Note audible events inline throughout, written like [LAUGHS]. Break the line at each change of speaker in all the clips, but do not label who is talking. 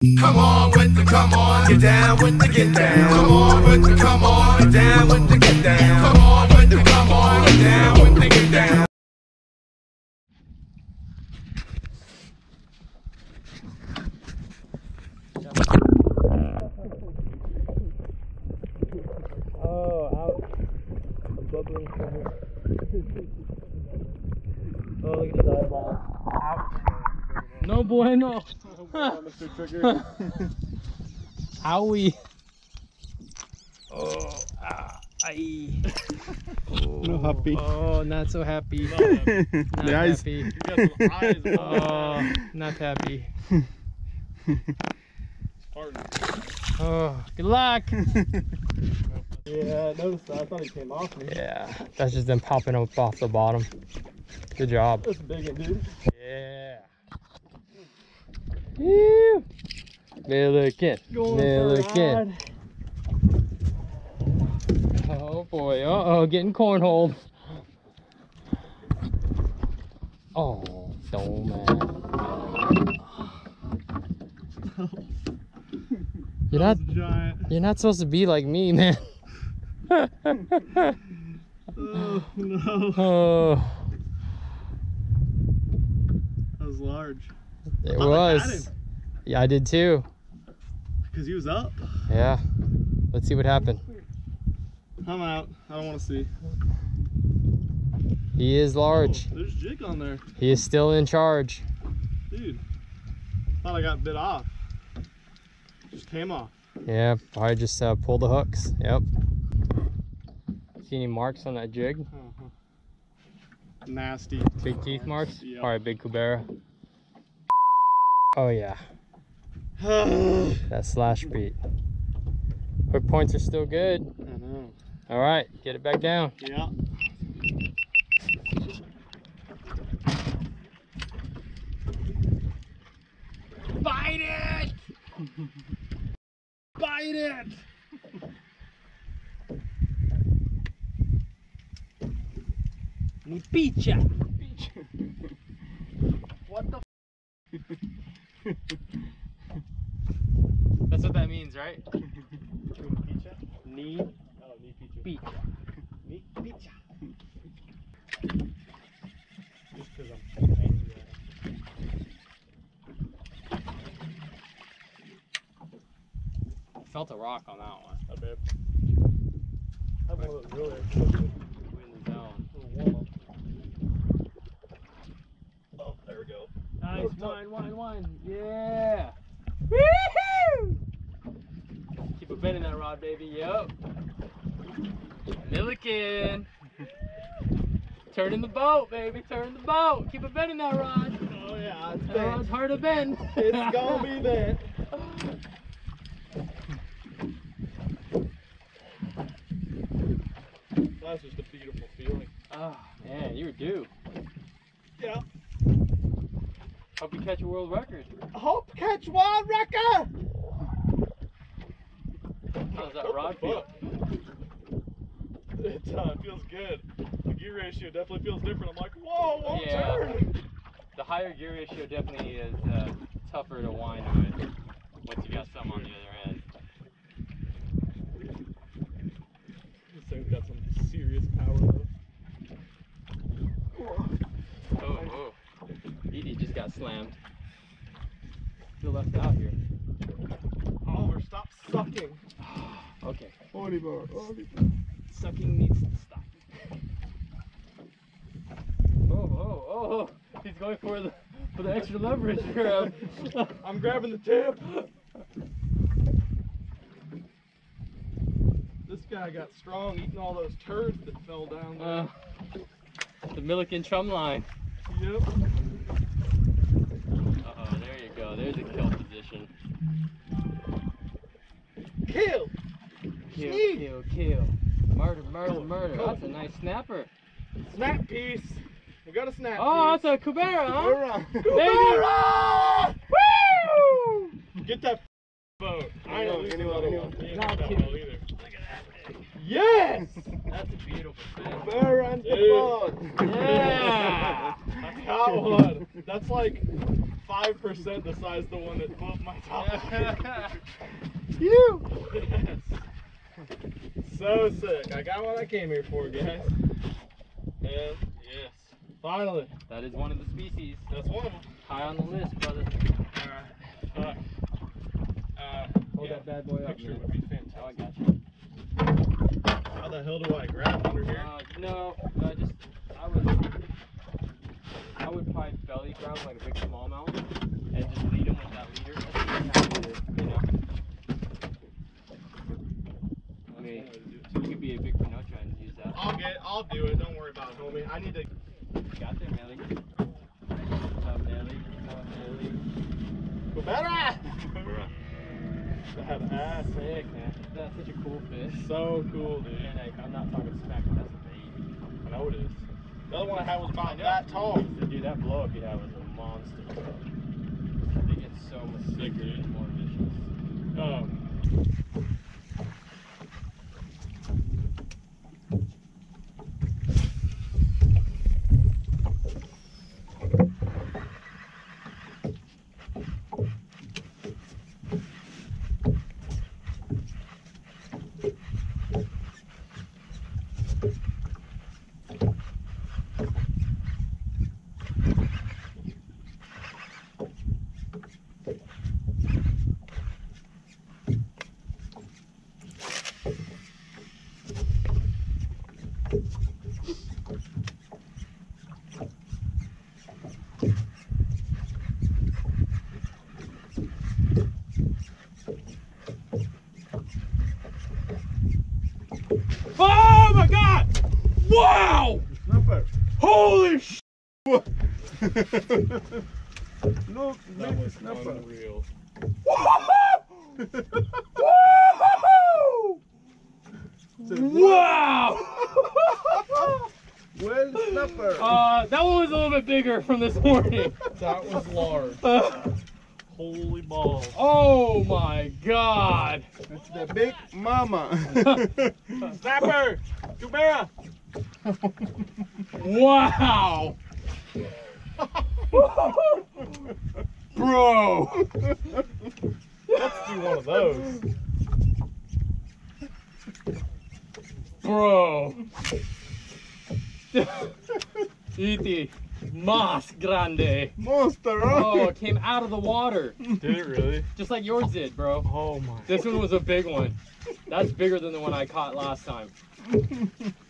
Come on with the come on, get down with the get down. Come on with the come on, get down with the get down. Come on with the come on, get down with the get down.
Oh, here. oh, look at his eyeball. No bueno.
Mr. [LAUGHS] Trigger.
Owie. Oh, ah, aye. Oh,
No happy.
Oh, not so happy. [LAUGHS] Not
the eyes.
happy.
You got some eyes.
Oh, not happy.
Pardon.
Oh, good luck. [LAUGHS]
Yeah, I noticed that. I thought he came off me.
Yeah, that's just them popping up off the bottom. Good job.
That's big, dude.
Woo. Milliken. Milliken. Oh boy. Uh oh, getting cornholed. Oh, don't man. [LAUGHS] You're not
giant.
you're not supposed to be like me, man. [LAUGHS]
Oh, no.
Oh,
That was large.
It
I
was. Yeah, I did too.
Because he was up.
Yeah. Let's see what happened.
I'm out. I don't want to see.
He is large.
Oh, there's jig on there.
He is still in charge.
Dude. Thought I got bit off. Just came off.
Yeah, probably just uh, pull the hooks. Yep. See any marks on that jig?
Uh-huh. Nasty.
Big teeth marks?
Yep.
All right, big Cubera. Oh yeah, [SIGHS] that slash beat. Hook points are still good.
I know.
All right, get it back down.
Yeah.
Bite it! [LAUGHS]
Bite it!
Me picha.
What the [LAUGHS]
That's what that means, right?
Picha?
Knee
Oh, knee picha.
picha.
Knee picha. Just because I'm angry at him.
Felt a rock on that one.
I bet. I have one of those really expensive
We're in the zone.
little warm up. Oh, there we go.
Nice, wine, wine, wine. Yeah. Woohoo! Keep a bend in that rod, baby. Yup. Milliken. Turning the boat, baby. Turn the boat. Keep a bend in that rod.
Oh yeah, it's
That rod's hard to bend.
It's gonna be [LAUGHS] bent. That's just a beautiful feeling.
Oh, man, you're due.
Yeah.
Hope you catch a world record.
Hope catch wild wrecker.
How's that rod feel? [LAUGHS]
It uh, feels good. The gear ratio definitely feels different. I'm like, whoa, won't
Yeah.
turn.
The higher gear ratio definitely is uh, tougher to wind with once you got some on the other end.
This thing's got some serious power though.
Oh, oh. Edie just got slammed. Feel left out here.
Oliver, stop sucking. [SIGHS]
Okay.
Oliver, Oliver.
Sucking needs to stop. Oh, oh, oh, oh. He's going for the for the extra leverage grab. [LAUGHS]
I'm grabbing the tip. This guy got strong eating all those turds that fell down there.
Uh, the Milliken chum line.
yep.
Uh oh, there you go. There's a kill position.
Kill.
Kill,
Sneak.
kill, kill. Murder, murder, murder. That's a nice snapper.
Snap piece. We got a snap
Oh,
piece.
that's a Cubera, huh?
Cubera.
Cubera!
Woo! Get that boat. I know
Anyone, anyone,
another
anyone.
one. He ain't
Not kidding.
Yes! [LAUGHS]
That's a beautiful thing.
Cubera and the boat.
Yeah.
I got one. That's like five percent the size of the one that bumped my top. [LAUGHS]
you.
yes. So sick. I got what I came here for, guys. And yes, finally,
That is one of the species.
that's one of them.
High on the list, brother.
Alright. Fuck. Uh,
Hold
yeah,
that bad boy up,
picture
man.
would be
Oh, I got you.
How the hell do I grab under here?
Uh, no, uh, just I would, I would probably belly grab like a big smallmouth and just lead him with that leader. You have to do, you know. I mean, you could be a big Pinocchio and use that.
I'll get. I'll do it. Don't worry about it, homie. I need to.
Got there, up, Melly? What's up, Melly?
Go better. That ass.
Sick, man. That's such a cool fish.
So cool, dude.
And like, I'm not talking smack, but that's a baby.
I know it is. The other one I had was
I
about
know.
that tall.
Dude, that blow up you have was a monster. They get so much bigger and more vicious.
Um,
Wow!
snapper.
Holy sh!
Look,
That was unreal. Wow! [LAUGHS]
well, snapper.
Uh, that one was a little bit bigger from this morning.
that was large.
Uh, [LAUGHS]
Holy balls.
oh my god!
That's the big mama. [LAUGHS]
Snapper! Cubera! [LAUGHS] Wow! [LAUGHS] Bro!
Let's do one of those.
Bro! E.T. Mas grande.
Monster.
Oh, it came out of the water.
Did it really?
Just like yours did, bro.
Oh my.
This one was a big one. That's [LAUGHS] bigger than the one I caught last time.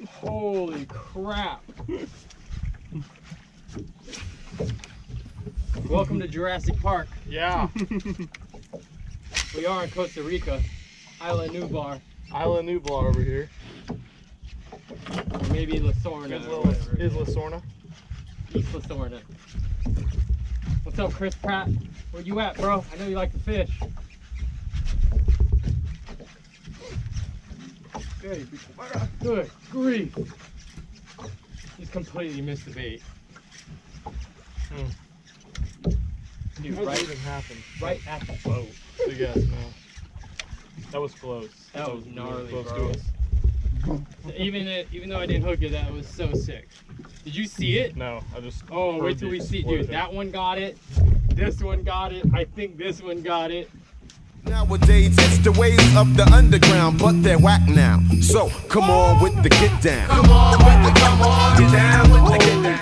Holy crap. Welcome to Jurassic Park.
Yeah.
We are in Costa Rica, Isla Nubar,
Isla Nublar over here.
or maybe La Sorna.
Is
or
is La Sorna.
East La Sorna. What's up, Chris Pratt? Where you at, bro? I know you like to fish.
Okay,
Good grief. He's completely missed the bait.
Hmm.
Dude,
How
right,
that even happen?
right at the boat.
Big ass no. That was close.
That was
really
gnarly,
close
bro.
to us.
Even it, even though I didn't hook it, that was so sick. Did you see it?
No, I just.
Oh, wait till we see, dude.
explosion.
That one got it. This one got it. I think this one got it.
Nowadays, it's the ways of the underground, but they're whack now. So come on with the get down. Come on with the come on, get down with the get down.